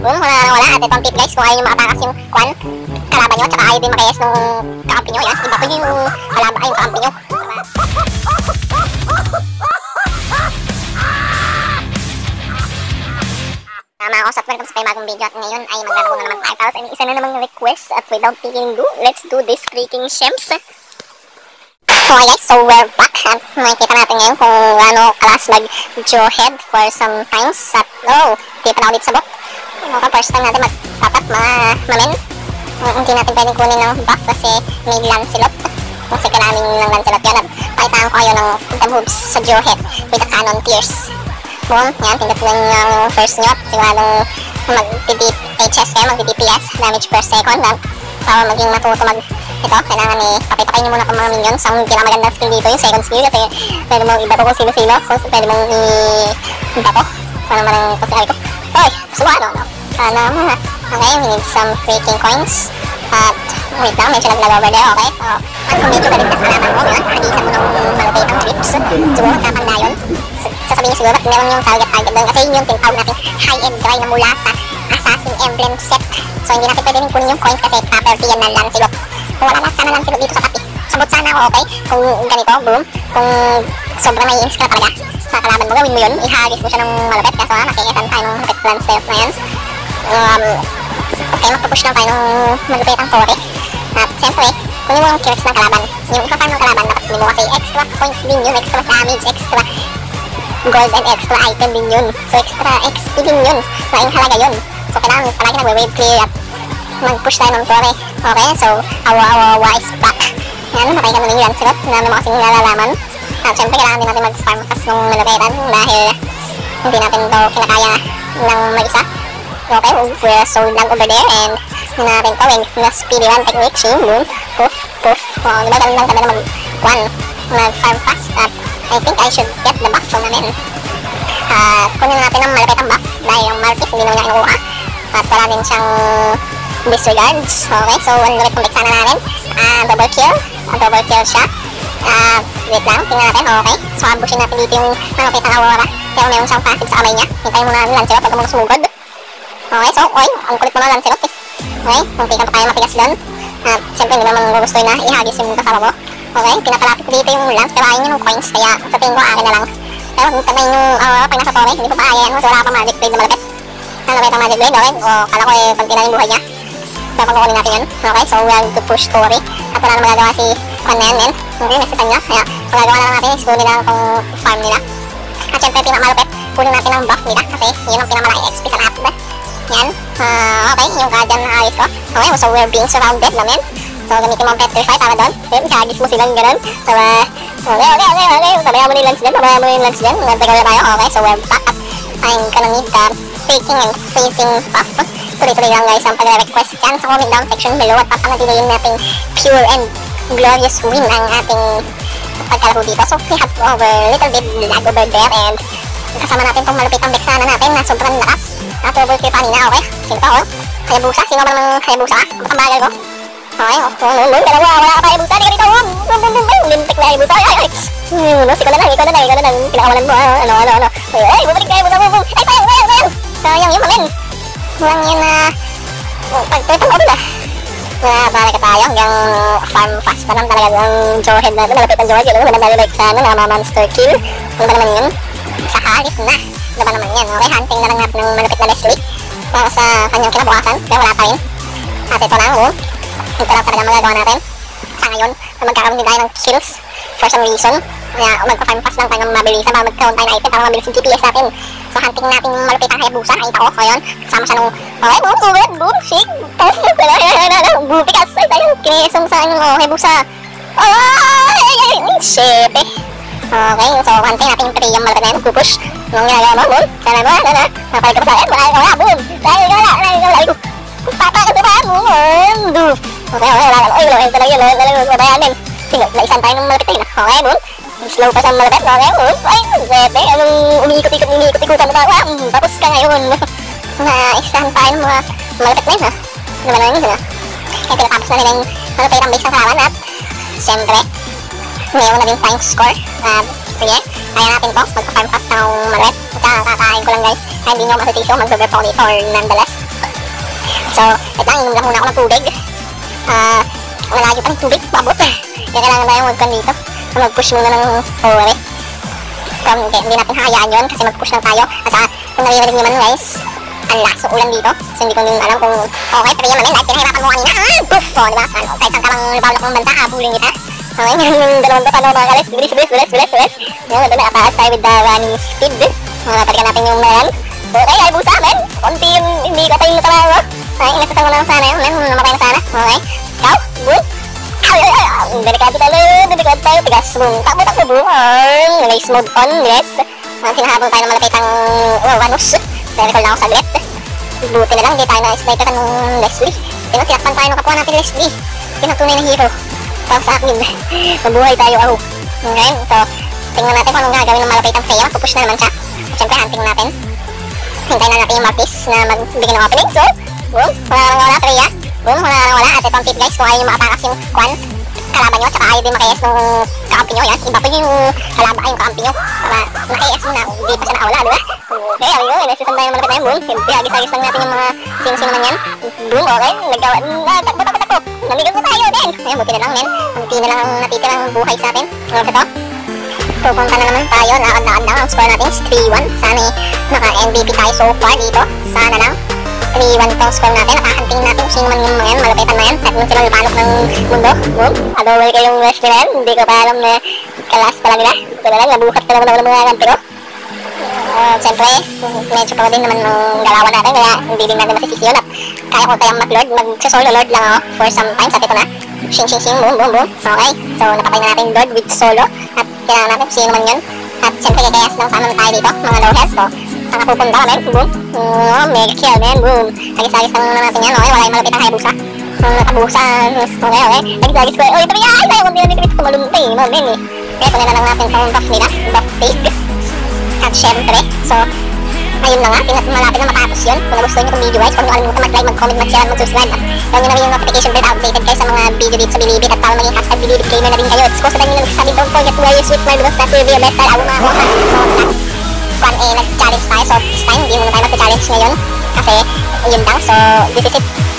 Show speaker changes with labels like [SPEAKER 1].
[SPEAKER 1] Boom, wala na wala. At itong tip guys, kung ayaw nyo makatakas yung kwan, kalaban nyo, tsaka ayaw din makayas nung kakampi nyo. Yan, iba ko yung kalaban, yung kakampi nyo. Uh, mga kausap, welcome sa bagong video at ngayon ay maglaro na naman tayo tapos ay isa na namang request at without taking do, let's do this freaking. So hi guys, so we're back at makikita natin ngayon kung ano class mag Joe head for some times at oh, di pa na ako dito sa book. Okay, first time natin magtatat mga mamen. Hindi natin pwedeng kunin ng buff kasi may Lancelot. Kasi kailangan ng Lancelot yun at pakitaan ko kayo ng moves sa Joe head with the cannon tears. Boom, yan, pindot lang yung first nyo siguradong mag-DP HS kayo, mag-DPS, damage per second para maging matuto mag ito, kailangan eh, papay-papay nyo muna kung mga minions. Ang pinakamagandang skill dito yung second skill kasi pwede mong iba to kung sino-sino, kung pwede mong i-iba to. Paano man ang kasi ko. Hoy, suwa no, no? Sana muna. Okay, we need some freaking coins. At, wait lang, medyo naglag over there, okay? So, at kung medyo galing ka kalaban mo, yun, hagisan mo ng malapit ang trips. Siguro, magkakanda yun. S- Sasabihin siguro, ba't meron yung target-target doon? Kasi yun yung tinatawag natin high-end dry na mula sa Assassin Emblem set. So, hindi natin pwede rin kunin yung coins kasi property yan ng Lancelot. Kung wala na sana Lancelot dito sa tapi. Sabot sana ako, okay? Kung ganito, boom. Kung sobrang may ins ka na talaga sa kalaban mo, gawin mo yun. Ihagis mo siya ng malapit. Kaso nga, nakikitan tayo ng malapit Lancelot na yan. Um, okay, magpupush lang tayo ng malupit ang Tori. At siyempre, kunin mo yung kills ng kalaban. Yung ipa-farm ng kalaban, dapat kunin mo kasi extra points din yun, extra damage, extra gold and extra item din yun. So, extra XP din yun. Laking halaga yun. So, kailangan palagi nagwe-wave clear at mag-push tayo ng Tori. Okay, so, awa awa awa is back. Yan, matay ka na yung Lancelot na may mga kasing nalalaman. At syempre, kailangan din natin mag-farm fast ng malupitan dahil hindi natin to kinakaya ng mag-isa. Okay, we're so lang over there and yun na natin when na speedy one technique, shing, boom, poof, poof. Oh, di ba ganun lang talaga mag-one, mag-farm fast at I think I should get the buff from namin. At kunin na natin ang malapit ang buff dahil yung Martis hindi naman niya kinukuha. At wala din siyang disregards. Okay, so ang ulit kumbik sana natin. Ah, double kill. Ah, double kill siya. Ah, wait lang, tingnan natin. Okay, so ambushin natin dito yung malapit ang Aurora. Pero meron siyang passive sa kamay niya. Hintayin muna natin Lancelot pag mo sumugod. Okay, so, oy, ang kulit mo na Lancelot eh. Okay, kung ka pa kaya matigas doon. At siyempre, hindi naman gugustuhin na ihagis yung kasama mo. Okay, pinapalapit ko dito yung Lance, pero ayaw niya ng coins, kaya sa tingin ko akin na lang. Pero kung kamay yung Aurora pag nasa Torre, hindi ko pa kaya yan, kasi wala pa magic blade na malapit. Malapit ang magic blade, okay? O, kala ko eh, konti lang yung buhay niya. Pero pag kukunin natin yun, okay? So, we have to push Torre. At wala na magagawa si Juan men. Okay, nasa niya. Kaya, magagawa na lang natin is kunin lang kung farm nila. At syempre, pinakamalapit, kunin natin ang buff nila kasi yun ang pinakamalaki XP sa lahat, ba? Yan. Ah, okay, yung guardian na ayos ko. Okay, so we're being surrounded namin. So, gamitin mo ang petrify para doon. Yun, ihagis mo silang ganun. Para, okay, okay, okay, okay. Tabayan mo na yung lunch dyan, tabayan mo na yung lunch dyan. Nagtagal na tayo. Okay, so we're back up. I'm gonna need the faking and facing buff. Tuloy-tuloy lang guys ang pag-request dyan sa comment down section below at papanatiliin natin pure and glorious win ang ating pagkalaro dito. So, we have over little bit lag over there and kasama natin itong malupit ang Vexana natin na sobrang lakas. At double kill kanina, okay? Sino pa, oh? Hayabusa? Sino ba namang Hayabusa ka? Ang bagal ko? Okay, oh, oh, oh, oh, dalawa, wala ka pa Hayabusa, di ka dito, oh! Boom, boom, boom, boom, lintik na Hayabusa, ay, ay, ay! Hmm, no, ikaw na lang, ikaw na lang, ikaw na lang, pinakawalan mo, ah, ano, ano, ano, ay, ay, bumalik na Hayabusa, boom, boom, ay, sayang, sayang, sayang! Sayang yun, mamen! Walang yun na, oh, pagtutang ako na. Wala, balik ka tayo hanggang farm fast na lang talaga ang Joehead natin, malapit ang Joehead, yun, maganda like sa, ano, na monster kill, ano ba naman yun? Sa halit na, ba naman yan, okay, hunting na lang natin ng malapit na Leslie, para sa kanyang kinabukasan, kaya wala pa rin. At ito lang, oh, ito lang talaga magagawa natin sa ngayon na magkakaroon din tayo ng kills for some reason. Kaya magpa-farm fast lang tayo ng mabilisan para magkaroon tayo ng item para mabilis yung GPS natin. So hunting natin yung malupit ang Hayabusa. Nakita ko, ayun. Kasama siya nung, okay, boom, sugat, boom, shake, boom, pikas, ay, sayang, kinesong sa ano, Hayabusa. Ay, ay, ay, ay, shepe. Okay, so hunting natin yung pati yung malupit na yan, pupush. Nung ginagawa mo, boom, sana mo, sana, napalig ka pa sa akin, wala, wala, boom, dahil wala, wala, wala, wala, Papa kasi pa mo, do. Okay, okay, wala lang. Ay, wala, wala talaga, wala talaga, mabayanin. Sige, naisan tayo ng malapit tayo na. Okay, boom. Slow pa sa malapit, okay, boom. Ay, bebe, anong umiikot-ikot, umiikot-ikutan mo tayo. Hmm, tapos ka ngayon. Naisan tayo ng mga malapit na yun, ha? Ano ba naman yun, ha? Kaya pinatapos na nila yung malapit ang base ng kalaban at siyempre, ngayon na din tayong score. At sige, kaya natin to. Magpa-farm fast ng malapit. At saka kakain ko lang guys. Kaya hindi nyo masisisi ko mag-burp ako dito or nonetheless. So, ito lang, inom lang muna ako ng tubig. Ah, malayo pa ng tubig, pabot. Kaya kailangan tayo mag dito. Mag-push muna ng ore. Kung hindi, hindi natin hayaan yun kasi mag-push lang tayo. At saka, kung naririnig naman guys, ang lakas ulan dito. So, hindi ko din alam kung okay. Pero yun naman, like, pinahirapan mo kanina. Ah, poof! So, di ba? Ano, kahit saan ka lang nabalak ng bansa, habulin kita. Okay, yung dalawang to, ano mga kalis, bilis, bilis, bilis, bilis, bilis. Yan, doon nakataas tayo with the running speed. Uh, palikan natin yung mayan. Okay, ay busa, men. Konti yung hindi ka tayo natalawa. Okay, inasasal mo lang sana yun, men. Namatay na sana. Okay. Ikaw, good. Ay, ay, ay, ay, delikado tayo, delikado tayo. Tigas, boom. Takbo, takbo, boom. Race mode on, yes. Uh, tinahabol tayo ng malapitang uh, Wanus. Recall na ako saglit. Buti na lang, di tayo na-sniper ng Leslie. Pero tinakpan tayo ng kapwa natin, Leslie. Pinatunay na hero. Para sa akin. Mabuhay tayo, aho. Okay, so, tingnan natin kung anong gagawin ng malapitang Freya. Pupush na naman siya. Siyempre, hunting natin. Hintayin na natin yung Martis na magbigay ng opening. So, boom, wala nang wala, Freya. Boom, wala nang wala. At ito ang tip guys, kung ayaw yung makatakas yung kwan, kalaban nyo, tsaka ayaw din makayas ng kakampi nyo. Yan, iba po yung kalaban, yung kakampi nyo. Para makayas mo na, hindi pa siya nakawala, di ba? Okay, ayun, nasisan tayo ng malapit na yan, boom. Hagis-hagis lang natin yung mga sino-sino man yan. Boom, okay, naggawa, na, takbo, takbo, takbo. Namigas na tayo. Ayun, buti na lang, men. Kunti na lang ang natitirang buhay sa atin. Ano ito? Pupunta na naman tayo, lakad-lakad lang. Ang score natin is 3-1. Sana eh, naka-MVP tayo so far dito. Sana lang. 3-1 tong score natin. Nakahanting natin kung sino man yung mga yan. Malapitan na yan. Set mo sila lupanok ng mundo. Boom. Adowal kayong Wesley na yan. Hindi ko pa alam na kalas pala nila. Ito na lang, nabuhat naman ng mga ganti ko. Uh, Siyempre, medyo pa din naman ng galawan natin kaya hindi din natin masisisi yun at kaya ko tayong mag-lord, mag-solo lord lang ako for some time at ito na, shing shing shing, boom boom boom, okay, so napatay na natin lord with solo. At kailangan natin sino man yun. At siyempre kikayas lang sana tayo dito, mga low health, so saan napupunta ka men, boom, oh, mega kill men, boom, agis-agis muna natin yan, okay, wala yung malapit ang hayabusa, um, nakabusa, okay, okay, agis-agis ko, ito na yan, sayang kung di na dikit ko malumpay, mo men eh, kaya kunin na lang natin itong buff nila, buff pig, at syempre, so, ayun na nga, pinat malapit na matapos yun. Kung nagustuhan nyo itong video guys, huwag nyo kalimutan mag-like, mag-comment, mag-share, mag-subscribe. At huwag nyo na rin yung notification bell updated kayo sa mga video dito sa Bilibid. At para maging hashtag Bilibid gamer na rin kayo. At kung sa tayo nyo nagsasabi, don't forget to wear your sweet smile because that's your best style. Ako mga kuha. So, that's one eh, nag-challenge tayo. So, this time, hindi muna tayo mag-challenge ngayon. Kasi, yun lang. So, this is it.